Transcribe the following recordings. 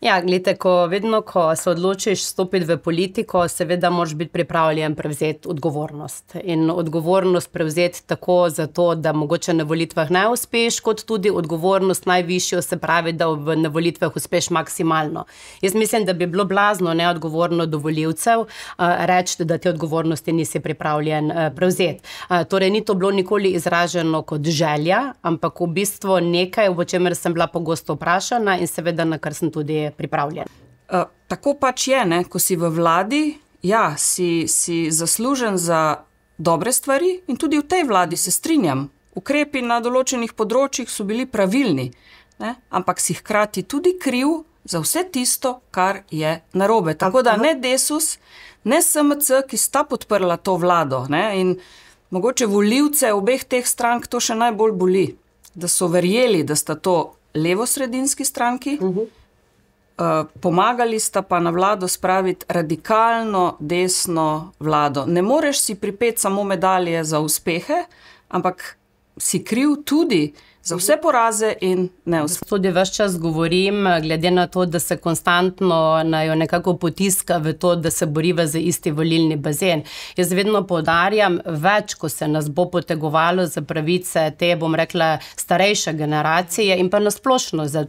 Ja, gledite, ko vedno, ko se odločiš stopiti v politiko, seveda moraš biti pripravljen prevzeti odgovornost. In odgovornost prevzeti tako zato, da mogoče na volitvah ne uspeš, kot tudi odgovornost najvišjo, se pravi, da v na volitvah uspeš maksimalno. Jaz mislim, da bi bilo blazno neodgovorno do volivcev, uh, reči, da te odgovornosti nisi pripravljen uh, prevzeti. Uh, torej, ni to bilo nikoli izraženo kot želja, ampak v bistvu nekaj, o čemer sem bila pogosto vprašana in seveda na kar sem tudi pripravljen. Uh, tako pač je, ne? ko si v vladi, ja, si, si zaslužen za dobre stvari, in tudi v tej vladi se strinjam. Ukrepi na določenih področjih so bili pravilni, ne? ampak si hkrati tudi kriv za vse tisto, kar je narobe. Tako da ne Desus, ne SMC, ki sta podprla to vlado. Ne? In mogoče voljivce obeh teh strank to še najbolj boli, da so verjeli, da sta to levo-sredinski stranki. Uh -huh. Eh, pomagali sta pa na vlado spraviti radikalno desno vlado. Ne moreš si pripeti samo medalje za uspehe, ampak si kriv tudi za vse poraze in neuspehe. Tudi vse čas govorim, glede na to, da se konstantno najo nekako potiska v to, da se boriva za isti volilni bazen. Jaz vedno povdarjam, več, ko se nas bo potegovalo za pravice te, bom rekla, starejše generacije in pa nasplošno, za,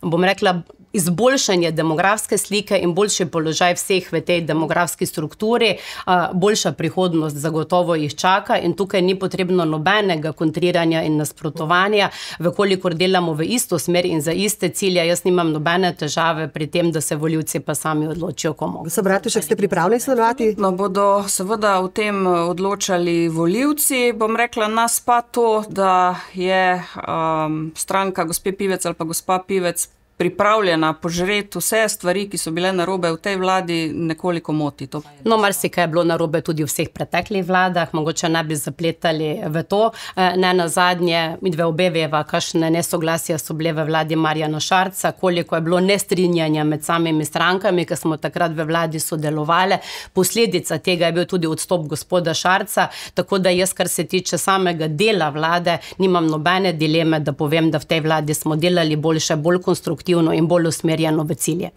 bom rekla, izboljšanje demografske slike in boljši položaj vseh v tej demografski strukturi, boljša prihodnost zagotovo jih čaka in tukaj ni potrebno nobenega kontriranja in nasprotovanja, vkolikor delamo v isto smer in za iste cilje, jaz nimam nobene težave pri tem, da se voljivci pa sami odločijo, komu. Gospod Bratušek, ste pripravljeni sodelovati? No, bodo seveda o tem odločali voljivci, bom rekla nas pa to, da je um, stranka gospe Pivec ali pa gospa Pivec pripravljena požreti vse stvari, ki so bile narobe v tej vladi, nekoliko moti. To. No, marsikaj je bilo narobe tudi v vseh preteklih vladah, mogoče ne bi zapletali v to. Eh, ne na zadnje, mi dve obe veva, kakšne nesoglasja so bile v vladi Marjana Šarca, koliko je bilo nestrinjanja med samimi strankami, ki smo takrat v vladi sodelovali. Posledica tega je bil tudi odstop gospoda Šarca, tako da jaz, kar se tiče samega dela vlade, nimam nobene dileme, da povem, da v tej vladi smo delali boljše, bolj konstruktivno in bolj usmerjeno v cilje.